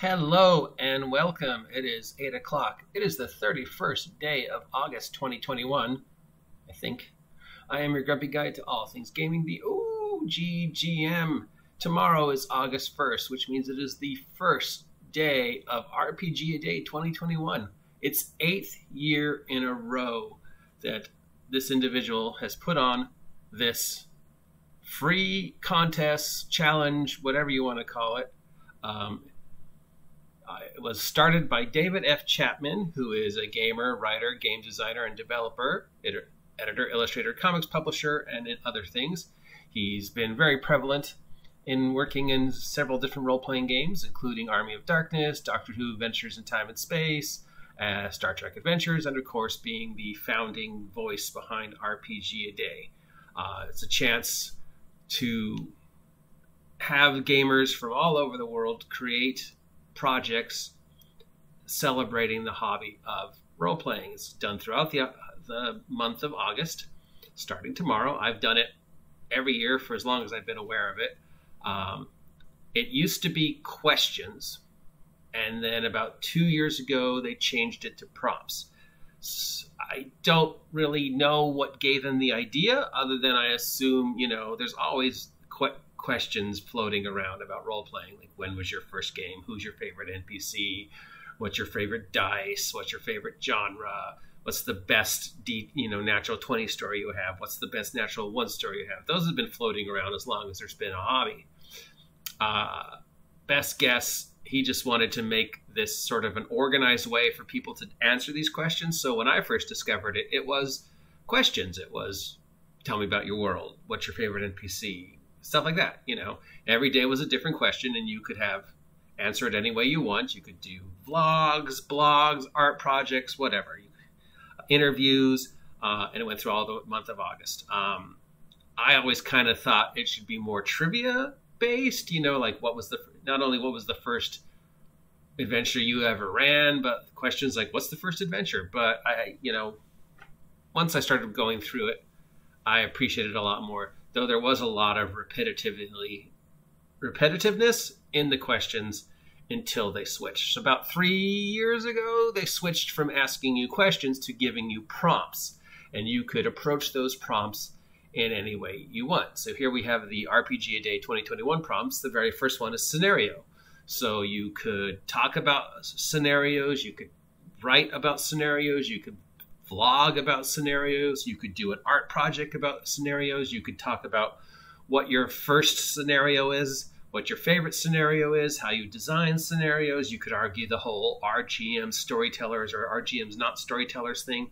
Hello and welcome. It is 8 o'clock. It is the 31st day of August 2021, I think. I am your grumpy guide to all things gaming, the OGGM. Tomorrow is August 1st, which means it is the first day of RPG A Day 2021. It's eighth year in a row that this individual has put on this free contest, challenge, whatever you want to call it. Um, uh, it was started by David F. Chapman, who is a gamer, writer, game designer, and developer, editor, editor illustrator, comics publisher, and other things. He's been very prevalent in working in several different role playing games, including Army of Darkness, Doctor Who Adventures in Time and Space, uh, Star Trek Adventures, and of course, being the founding voice behind RPG A Day. Uh, it's a chance to have gamers from all over the world create projects celebrating the hobby of role playing. It's done throughout the, the month of August, starting tomorrow. I've done it every year for as long as I've been aware of it. Um, it used to be questions, and then about two years ago, they changed it to prompts. I don't really know what gave them the idea, other than I assume, you know, there's always questions floating around about role playing. Like, when was your first game? Who's your favorite NPC? What's your favorite dice? What's your favorite genre? What's the best, you know, natural twenty story you have? What's the best natural one story you have? Those have been floating around as long as there's been a hobby. Uh, best guess, he just wanted to make this sort of an organized way for people to answer these questions. So when I first discovered it, it was questions. It was, tell me about your world. What's your favorite NPC? Stuff like that. You know, every day was a different question, and you could have answer it any way you want. You could do vlogs, blogs, art projects, whatever, interviews, uh, and it went through all the month of August. Um, I always kind of thought it should be more trivia based. You know, like what was the not only what was the first adventure you ever ran, but questions like what's the first adventure. But I, you know, once I started going through it, I appreciated a lot more though there was a lot of repetitively repetitiveness in the questions until they switched. So about three years ago, they switched from asking you questions to giving you prompts, and you could approach those prompts in any way you want. So here we have the RPG A Day 2021 prompts. The very first one is scenario. So you could talk about scenarios, you could write about scenarios, you could vlog about scenarios. You could do an art project about scenarios. You could talk about what your first scenario is, what your favorite scenario is, how you design scenarios. You could argue the whole RGM storytellers or RGM's not storytellers thing.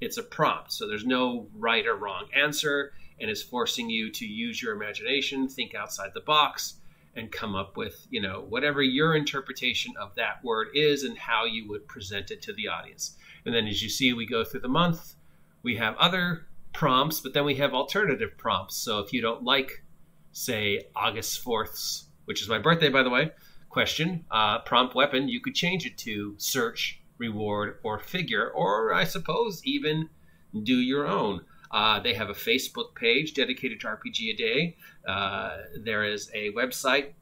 It's a prompt, so there's no right or wrong answer, and it's forcing you to use your imagination, think outside the box, and come up with you know whatever your interpretation of that word is and how you would present it to the audience and then as you see, we go through the month. We have other prompts, but then we have alternative prompts. So if you don't like, say, August 4th's, which is my birthday, by the way, question, uh, prompt weapon, you could change it to search, reward, or figure, or I suppose even do your own. Uh, they have a Facebook page dedicated to RPG a Day. Uh, there is a website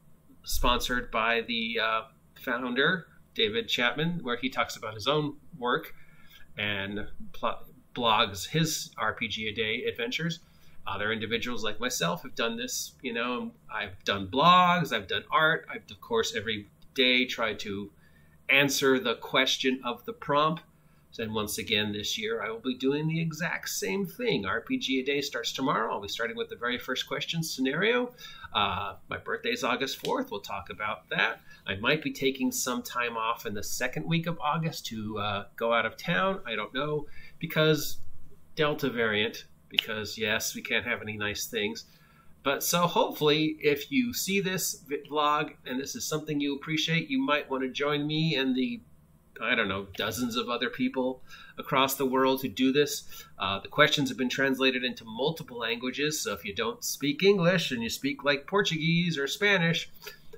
sponsored by the uh, founder, David Chapman, where he talks about his own work and pl- blogs his RPG a day adventures. Other individuals like myself have done this. You know, I've done blogs, I've done art. I've, of course, every day tried to answer the question of the prompt. And once again this year, I will be doing the exact same thing. RPG a day starts tomorrow. I'll be starting with the very first question scenario. Uh, my birthday is August 4th. We'll talk about that. I might be taking some time off in the second week of August to uh, go out of town. I don't know because Delta variant, because yes, we can't have any nice things. But so hopefully, if you see this vlog and this is something you appreciate, you might want to join me and the I don't know, dozens of other people across the world who do this. Uh, the questions have been translated into multiple languages, so if you don't speak English and you speak like Portuguese or Spanish,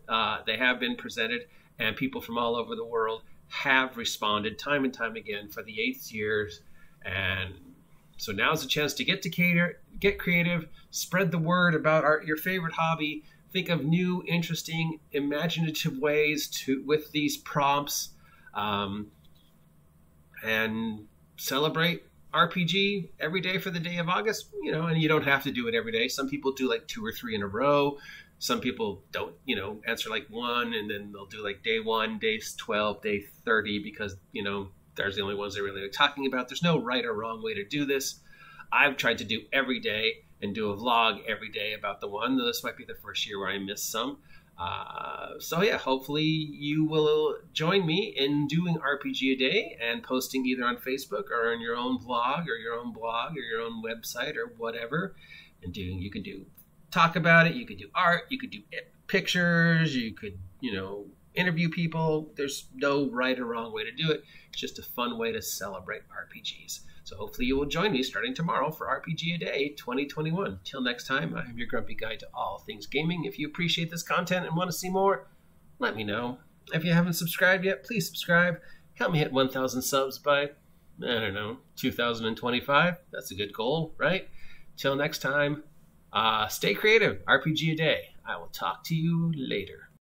uh, they have been presented, and people from all over the world have responded time and time again for the eighth years. And so now's a chance to get to cater, get creative, spread the word about our, your favorite hobby, think of new, interesting, imaginative ways to with these prompts, um, and celebrate RPG every day for the day of August. You know, and you don't have to do it every day. Some people do like two or three in a row. Some people don't, you know, answer like one, and then they'll do like day one, day twelve, day thirty, because you know there's the only ones they're really talking about. There's no right or wrong way to do this. I've tried to do every day and do a vlog every day about the one. This might be the first year where I missed some. Uh, so yeah, hopefully you will join me in doing RPG a day and posting either on Facebook or on your own vlog or your own blog or your own website or whatever. And doing, you can do talk about it. You could do art. You could do pictures. You could, you know, interview people. There's no right or wrong way to do it. It's just a fun way to celebrate RPGs. So hopefully you will join me starting tomorrow for RPG a Day 2021. Till next time, I'm your grumpy guide to all things gaming. If you appreciate this content and want to see more, let me know. If you haven't subscribed yet, please subscribe. Help me hit 1,000 subs by, I don't know, 2025. That's a good goal, right? Till next time, uh, stay creative. RPG a Day. I will talk to you later.